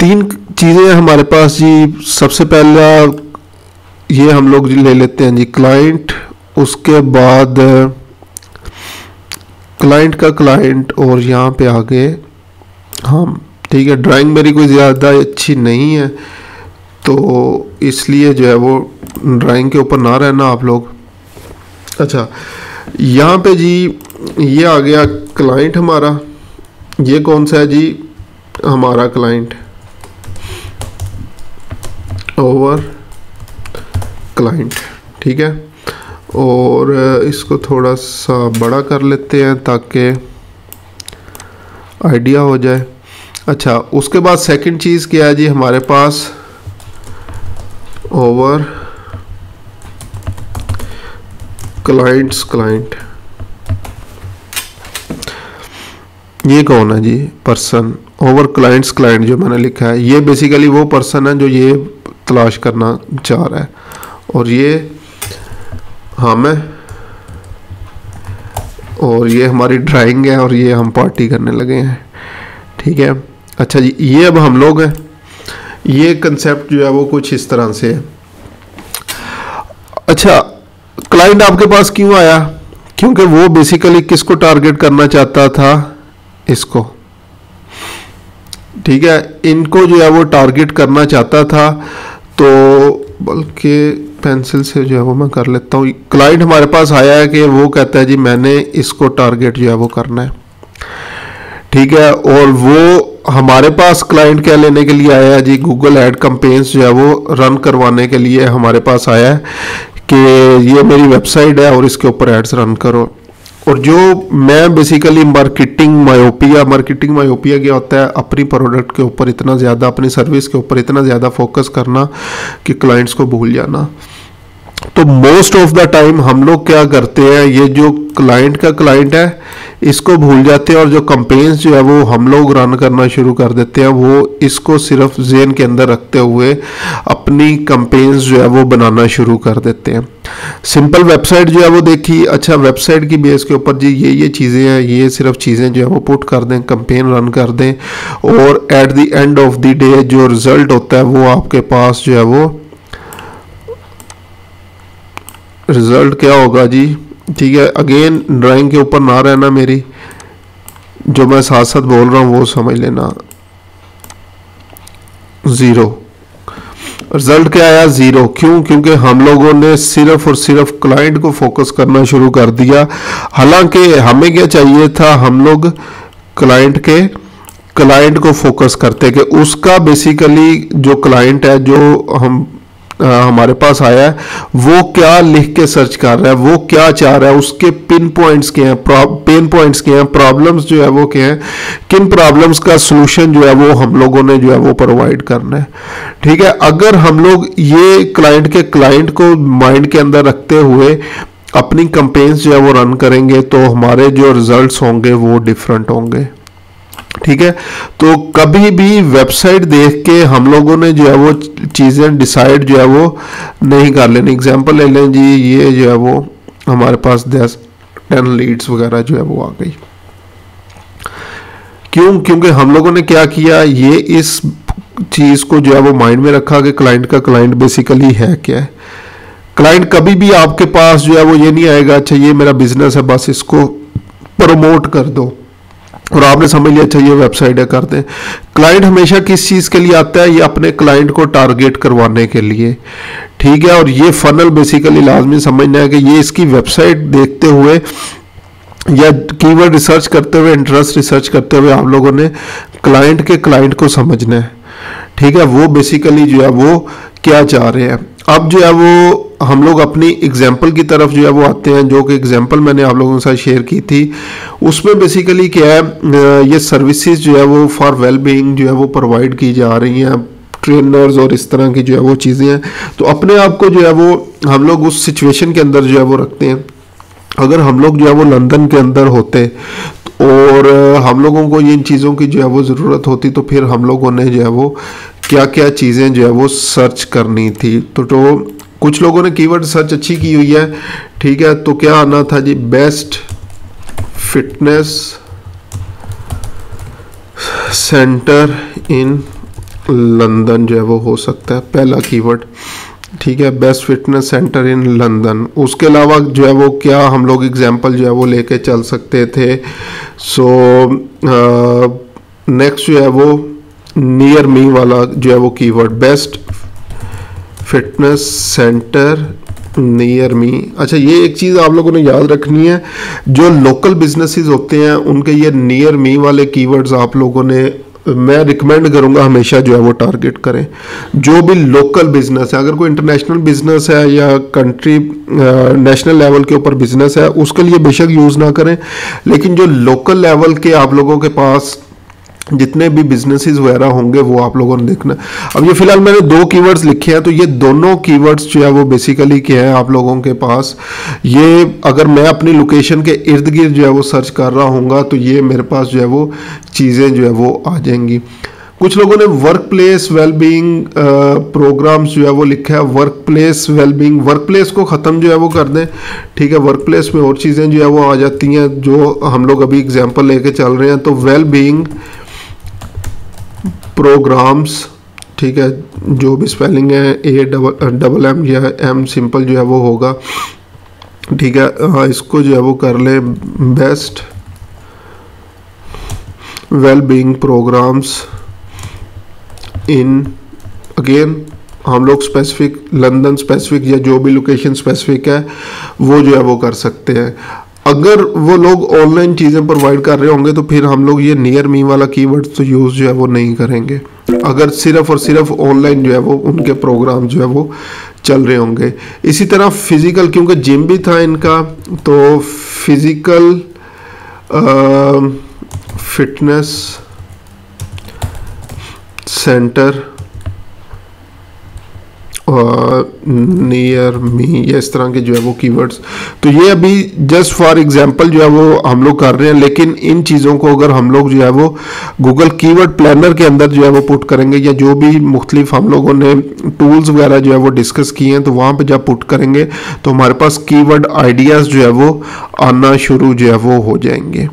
तीन चीज़ें हमारे पास जी। सबसे पहला ये हम लोग ले लेते हैं जी क्लाइंट, उसके बाद, क्लाइंट का क्लाइंट और यहाँ पे आगे, हम, ठीक है, ड्राइंग मेरी कोई ज़्यादा अच्छी नहीं है तो इसलिए जो है वो ड्राइंग के ऊपर ना रहना आप लोग। अच्छा यहाँ पे जी ये आ गया क्लाइंट हमारा, ये कौन सा है जी? हमारा क्लाइंट। ओवर क्लाइंट ठीक है? और इसको थोड़ा सा बड़ा कर लेते हैं ताकि आइडिया हो जाए। अच्छा उसके बाद सेकंड चीज़ क्या है जी हमारे पास? ओवर क्लाइंट्स क्लाइंट ये कौन है जी? पर्सन ओवर क्लाइंट्स क्लाइंट जो मैंने लिखा है, ये बेसिकली वो पर्सन है जो ये तलाश करना चाह रहा है। और ये हम है और ये हमारी ड्राइंग है और ये हम पार्टी करने लगे हैं। ठीक है? अच्छा जी, ये अब हम लोग हैं। ये कंसेप्ट जो है वो कुछ इस तरह से है। अच्छा क्लाइंट आपके पास क्यों आया? क्योंकि वो बेसिकली किसको टारगेट करना चाहता था इसको? ठीक है? इनको जो है वो टारगेट करना चाहता था। तो बल्कि पेंसिल से जो है वो मैं कर लेता हूँ। क्लाइंट हमारे पास आया है कि वो कहता है, जी, मैंने इसको टारगेट जो है वो करना है। ठीक है, और वो हमारे पास क्लाइंट क्या लेने के लिए आया है? जी गूगल एड कंपेन्स जो है वो रन करवाने के लिए हमारे पास आया है कि ये मेरी वेबसाइट है और इसके ऊपर एड्स रन करो। और जो मैं basically marketing myopia marketing myopia क्या होता है, अपनी प्रोडक्ट के ऊपर इतना ज़्यादा, अपनी सर्विस के ऊपर इतना ज़्यादा फोकस करना कि क्लाइंट्स को भूल जाना। तो मोस्ट ऑफ़ द टाइम हम लोग क्या करते हैं, ये जो क्लाइंट का क्लाइंट है, इसको भूल जाते हैं और जो कंपेन्स जो है वो हम लोग रन करना शुरू कर देते हैं, वो इसको सिर्फ़ जेन के अंदर रखते हुए अपनी कंपेन्स जो है वो बनाना शुरू कर देते हैं। सिंपल वेबसाइट जो है वो देखी अच्छा वेबसाइट की बेस के ऊपर जी ये ये चीज़ें हैं, ये सिर्फ़ चीज़ें जो है वो पुट कर दें कंपेन रन कर दें और at the end of the day जो रिज़ल्ट होता है वो आपके पास जो है वो रिज़ल्ट क्या होगा जी? ठीक है अगेन ड्राइंग के ऊपर ना रहना मेरी। जो मैं साथ साथ बोल रहा हूँ, वो समझ लेना। ज़ीरो रिज़ल्ट क्या आया? ज़ीरो क्यों? क्योंकि हम लोगों ने सिर्फ़ और सिर्फ़ क्लाइंट को फोकस करना शुरू कर दिया। हालाँकि हमें क्या चाहिए था? हम लोग क्लाइंट के क्लाइंट को फोकस करते कि उसका बेसिकली जो क्लाइंट है, जो हम हमारे पास आया है। वो क्या लिख के सर्च कर रहा है, वो क्या चाह रहा है, उसके पिन पॉइंट्स के हैं पेन पॉइंट्स के हैं प्रॉब्लम्स जो है वो क्या हैं, किन प्रॉब्लम्स का सोल्यूशन जो है वो हम लोगों ने जो है वो प्रोवाइड करना है। ठीक है, अगर हम लोग ये क्लाइंट के क्लाइंट को माइंड के अंदर रखते हुए अपनी कंपेन्स जो है वो रन करेंगे तो हमारे जो रिजल्ट्स होंगे वो डिफरेंट होंगे। ठीक है? तो कभी भी वेबसाइट देख के हम लोगों ने जो है वो चीज़ें डिसाइड जो है वो नहीं कर लेनी। एग्जांपल ले लें जी, ये जो है वो हमारे पास दस टेन लीड्स वगैरह जो है वो आ गई। क्यों? क्योंकि हम लोगों ने क्या किया? ये इस चीज़ को जो है वो माइंड में रखा कि क्लाइंट का क्लाइंट बेसिकली है क्या? है क्लाइंट कभी भी आपके पास जो है वो ये नहीं आएगा अच्छा ये मेरा बिज़नेस है, बस इसको प्रमोट कर दो। और आपने समझ लिया अच्छा ये वेबसाइट है कर दें क्लाइंट हमेशा किस चीज़ के लिए आता है? ये अपने क्लाइंट को टारगेट करवाने के लिए। ठीक है? और ये फनल बेसिकली लाजमी समझना है कि ये इसकी वेबसाइट देखते हुए या कीवर्ड रिसर्च करते हुए इंटरेस्ट रिसर्च करते हुए आप लोगों ने क्लाइंट के क्लाइंट को समझना है। ठीक है? वो बेसिकली जो है, वो क्या चाह रहे हैं? अब जो है, वो हम लोग अपनी एग्ज़ाम्पल की तरफ़ जो है वो आते हैं जो कि एग्ज़ाम्पल मैंने आप लोगों के साथ शेयर की थी उसमें बेसिकली क्या है ये सर्विसेज़ जो है वो फॉर वेल बीइंग जो है वो प्रोवाइड की जा रही हैं ट्रेनर्स और इस तरह की जो है वो चीज़ें हैं तो अपने आप को जो है वो हम लोग उस सिचुएशन के अंदर जो है वो रखते हैं अगर हम लोग जो है वो लंदन के अंदर होते और हम लोगों को इन चीज़ों की जो है वो ज़रूरत होती तो फिर हम लोगों ने जो है वो क्या क्या चीज़ें जो है वो सर्च करनी थी तो तो कुछ लोगों ने कीवर्ड सर्च अच्छी की हुई है। ठीक है तो क्या आना था जी? Best fitness centre in London जो है वो हो सकता है, पहला कीवर्ड ठीक है best fitness centre in London उसके अलावा जो है वो क्या हम लोग एग्जांपल जो है वो लेके चल सकते थे। सो नेक्स्ट जो है वो नियर मी वाला जो है वो keyword best fitness centre near me. अच्छा ये एक चीज़ आप लोगों ने याद रखनी है, जो लोकल बिजनेसेस होते हैं, उनके ये नियर मी वाले कीवर्ड्स आप लोगों ने, मैं रिकमेंड करूँगा हमेशा जो है वो टारगेट करें। जो भी लोकल बिज़नेस है, अगर कोई इंटरनेशनल बिज़नेस है या कंट्री नेशनल लेवल के ऊपर बिज़नेस है, उसके लिए बेशक यूज़ ना करें, लेकिन जो लोकल लेवल के आप लोगों के पास जितने भी बिजनेसेस वगैरह होंगे, वो आप लोगों ने देखना। अब ये फ़िलहाल मैंने दो कीवर्ड्स लिखे हैं तो ये दोनों कीवर्ड्स जो है वो बेसिकली क्या है आप लोगों के पास। ये अगर मैं अपनी लोकेशन के इर्द गिर्द जो है वो सर्च कर रहा हूँ तो ये मेरे पास जो है वो चीज़ें जो है वो आ जाएँगी। कुछ लोगों ने वर्क प्लेस वेलबींग प्रोग्राम्स जो है वो लिखा है। Work place wellbeing work place को ख़त्म जो है वो कर दें। ठीक है वर्क प्लेस में और चीज़ें जो है वो आ जाती हैं, जो हम लोग अभी एग्जांपल लेके चल रहे हैं। तो वेलबींग प्रोग्राम्स, ठीक है, जो भी स्पेलिंग है ए डबल डबल एम या एम सिंपल जो है वो होगा। ठीक है हाँ इसको जो है वो कर ले best wellbeing programmes in again हम लोग स्पेसिफिक लंदन स्पेसिफिक या जो भी लोकेशन स्पेसिफिक है, वो जो है वो कर सकते हैं। अगर वो लोग ऑनलाइन चीज़ें प्रोवाइड कर रहे होंगे तो फिर हम लोग ये नियर मी वाला कीवर्ड तो यूज़ जो है वो नहीं करेंगे। अगर सिर्फ़ और सिर्फ़ ऑनलाइन जो है वो, उनके प्रोग्राम जो है वो चल रहे होंगे। इसी तरह फ़िज़िकल क्योंकि जिम भी था इनका तो physical fitness centre near me या इस तरह के जो है वो कीवर्ड्स तो ये अभी जस्ट फॉर एग्जांपल जो है वो हम लोग कर रहे हैं, लेकिन इन चीज़ों को अगर हम लोग जो है वो गूगल कीवर्ड प्लानर के अंदर जो है वो पुट करेंगे, या जो भी मुख्तलिफ़ हम लोगों ने टूल्स वगैरह जो है वो डिस्कस किए हैं तो वहाँ पर जब पुट करेंगे तो हमारे पास कीवर्ड आइडियाज़ जो है वो आना शुरू जो है वो हो जाएँगे।